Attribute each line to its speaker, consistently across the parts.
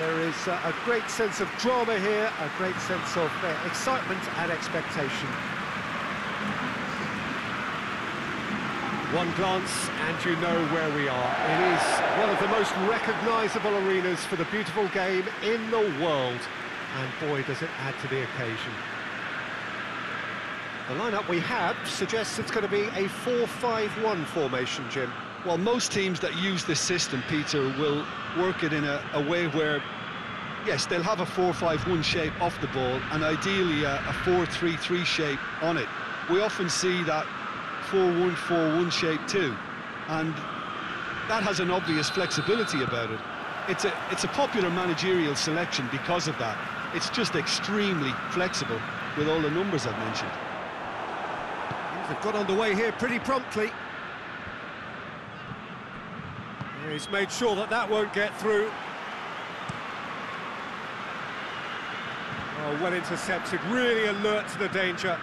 Speaker 1: There is uh, a great sense of drama here, a great sense of uh, excitement and expectation. One glance and you know where we are. It is one of the most recognisable arenas for the beautiful game in the world. And boy, does it add to the occasion. The lineup we have suggests it's going to be a 4-5-1 formation, Jim.
Speaker 2: Well, most teams that use this system, Peter, will work it in a, a way where, yes, they'll have a 4-5-1 shape off the ball and ideally a 4-3-3 shape on it. We often see that 4-1-4-1 shape too, and that has an obvious flexibility about it. It's a, it's a popular managerial selection because of that. It's just extremely flexible with all the numbers I've mentioned.
Speaker 1: They've got underway here pretty promptly. He's made sure that that won't get through. Oh, well intercepted, really alert to the danger.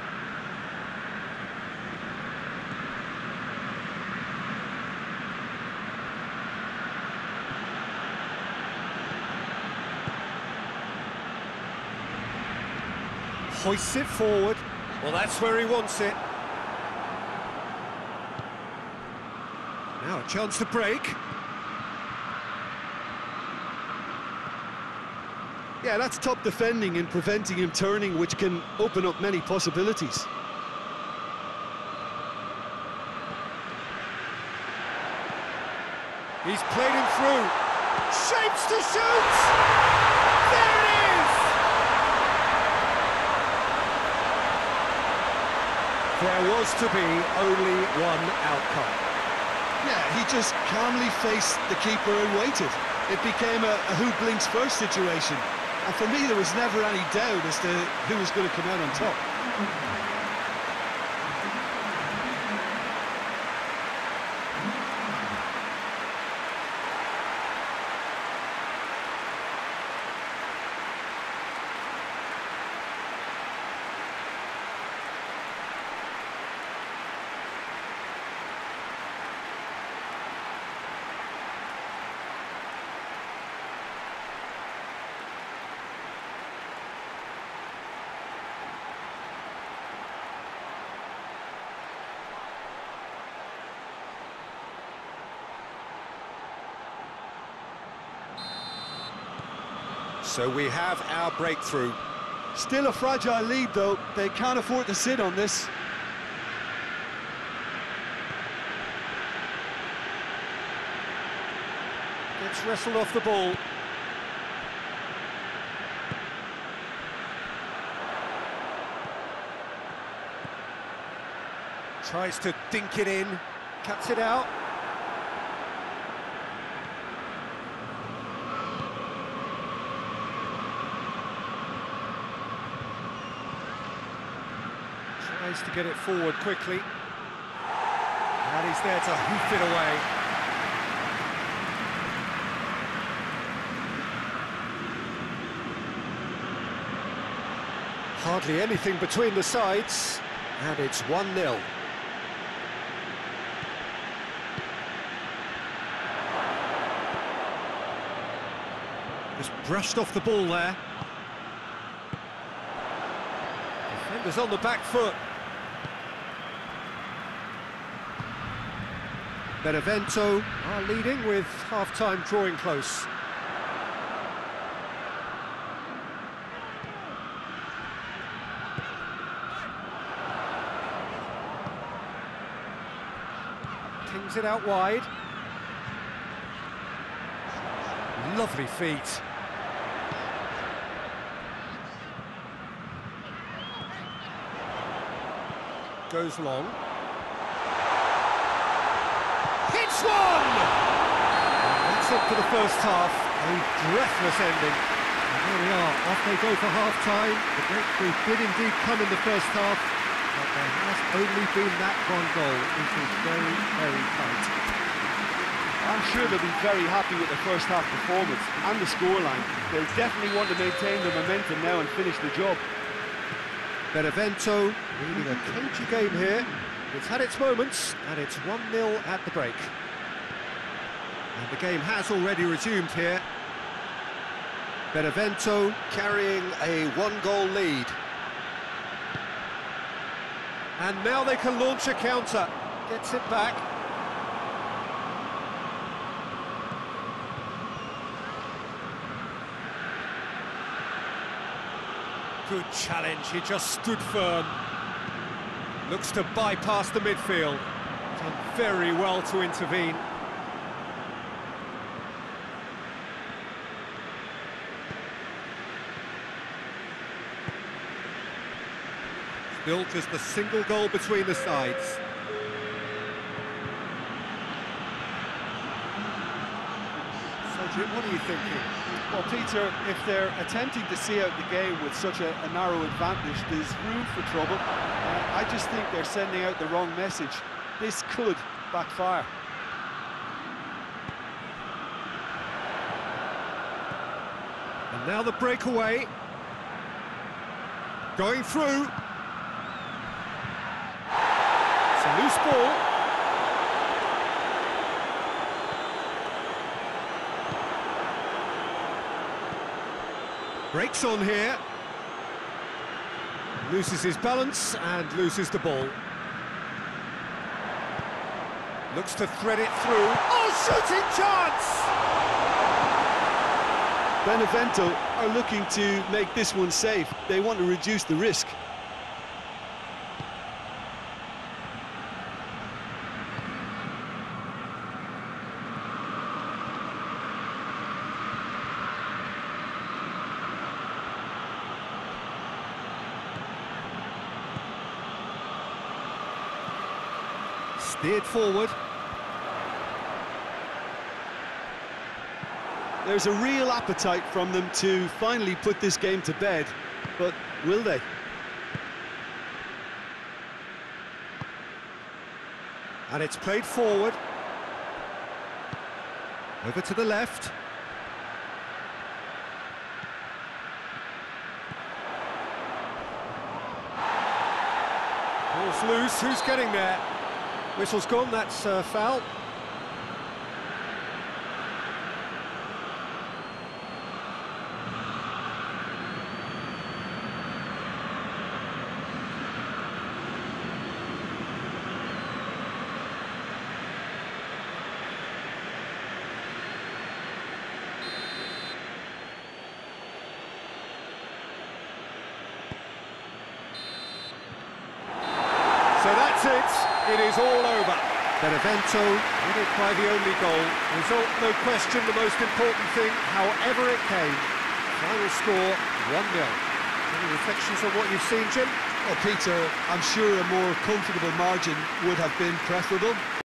Speaker 1: Hoists it forward. Well, that's where he wants it. Now a chance to break.
Speaker 2: Yeah, that's top defending and preventing him turning, which can open up many possibilities.
Speaker 1: He's played him through. Shapes to shoot! There it is! There was to be only one outcome.
Speaker 2: Yeah, he just calmly faced the keeper and waited. It became a, a who blinks first situation. And for me, there was never any doubt as to who was going to come out on top.
Speaker 1: So we have our breakthrough.
Speaker 2: Still a fragile lead, though. They can't afford to sit on this.
Speaker 1: Gets wrestled off the ball. Tries to dink it in, cuts it out. Tries to get it forward quickly. And he's there to hoof it away. Hardly anything between the sides, and it's 1-0. Just brushed off the ball there. Defenders on the back foot. Benevento are leading with half-time drawing close. Kings it out wide. Lovely feet. Goes long. Hits one! And that's it for the first half. a breathless ending. And there we are, off they go for half-time. The breakthrough did indeed come in the first half, but there has only been that one goal. It was very, very tight.
Speaker 3: I'm sure they'll be very happy with the first half performance and the scoreline. They'll definitely want to maintain the momentum now and finish the job.
Speaker 1: Benevento leading a cagey game here. It's had its moments, and it's 1-0 at the break. And the game has already resumed here. Benevento carrying a one-goal lead. And now they can launch a counter. Gets it back. Good challenge, he just stood firm. Looks to bypass the midfield. Done very well to intervene. Built as the single goal between the sides. What are you thinking?
Speaker 3: Well, Peter, if they're attempting to see out the game with such a, a narrow advantage, there's room for trouble. Uh, I just think they're sending out the wrong message. This could backfire.
Speaker 1: And now the breakaway. Going through. It's a loose ball. Breaks on here. Loses his balance and loses the ball. Looks to thread it through. Oh, shooting chance!
Speaker 2: Benevento are looking to make this one safe. They want to reduce the risk.
Speaker 1: Steered forward.
Speaker 2: There's a real appetite from them to finally put this game to bed, but will they?
Speaker 1: And it's played forward. Over to the left. Ball's loose, who's getting there? Whistle's gone, that's uh, foul. So that's it. It is all over. Benevento win it by the only goal. Result, no question, the most important thing, however it came. Final score, 1-0. Any reflections on what you've seen, Jim?
Speaker 2: Well, Peter, I'm sure a more comfortable margin would have been preferable.